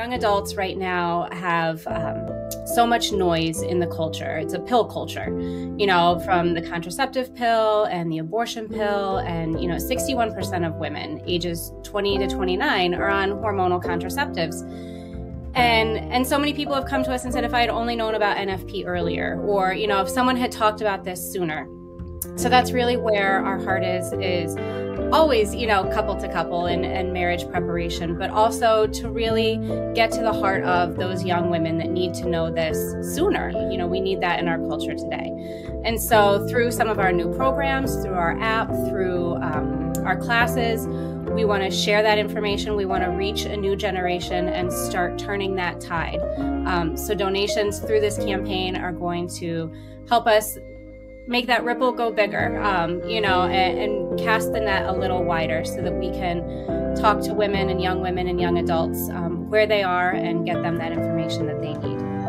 young adults right now have um, so much noise in the culture. It's a pill culture, you know, from the contraceptive pill and the abortion pill. And, you know, 61% of women ages 20 to 29 are on hormonal contraceptives. And, and so many people have come to us and said, if I had only known about NFP earlier, or, you know, if someone had talked about this sooner. So that's really where our heart is, is always, you know, couple to couple and, and marriage preparation, but also to really get to the heart of those young women that need to know this sooner. You know, we need that in our culture today. And so through some of our new programs, through our app, through um, our classes, we want to share that information. We want to reach a new generation and start turning that tide. Um, so donations through this campaign are going to help us make that ripple go bigger, um, you know, and, and, cast the net a little wider so that we can talk to women and young women and young adults um, where they are and get them that information that they need.